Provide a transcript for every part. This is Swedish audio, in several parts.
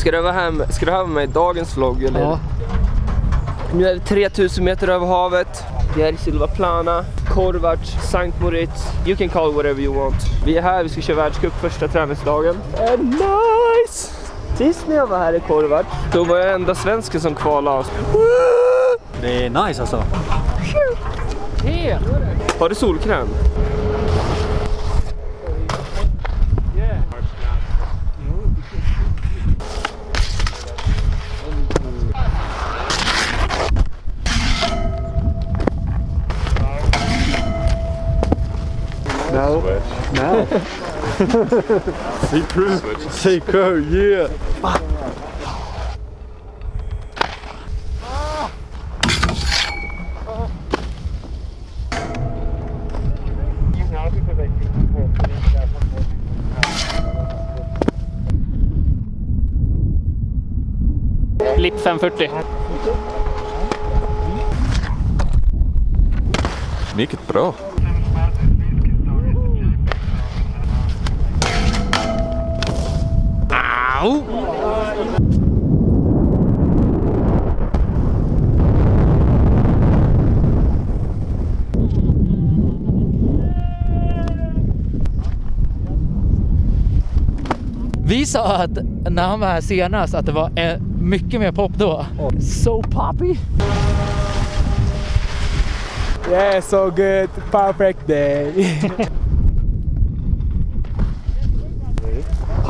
Ska du vara här med, ska du vara med i dagens vlogg eller? Ja. Nu är det 3000 meter över havet. Vi är i Silvaplana, Korvac, Sankt Moritz. You can call whatever you want. Vi är här, vi ska köra världscup första träningsdagen. And nice! Sist när jag var här i Korvac, då var jag enda svensken som kvalade oss. Det är nice alltså. Har du solkräm? No. Switch. No. Seco. Seco, yeah. Fuck. Lip 540. it bro. Vi sa att när han var här senast att det var eh, mycket mer pop då. So poppy. Yeah, so good. Perfect day.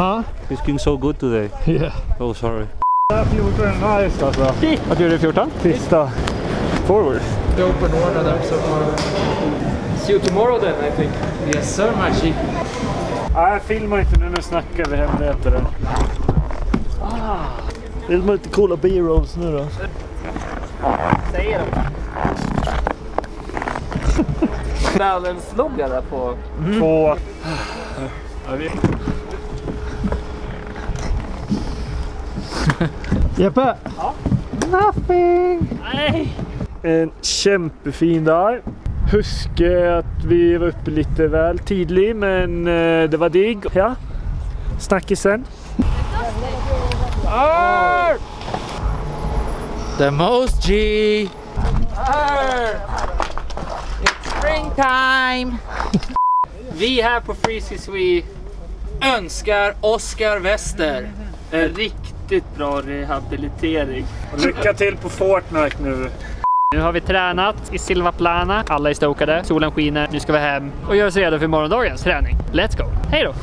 Huh? It's going so good today. Yeah. Oh, sorry. 14 är nice alltså. Vad gjorde du 14? Sista. Forward. The open one of them so far. See you tomorrow then I think. Yes sir Machi. Nej, filma inte nu, nu snackar vi hemligheter. Vill man inte kolla B-rolls nu då? Balance-logga där på. Två. Jeppe! Nothing! En kämpefin dag. Husker att vi var uppe lite väl tidigt men eh, det var digg. Ja. Snackis sen. The most G! It's springtime! Vi här på Freezy Swee önskar Oskar Wester En riktigt bra rehabilitering. Lycka till på Fortnite nu. Nu har vi tränat i Silvaplana. Alla är stokade, solen skiner, nu ska vi hem och göra oss redo för morgondagens träning. Let's go! Hej då!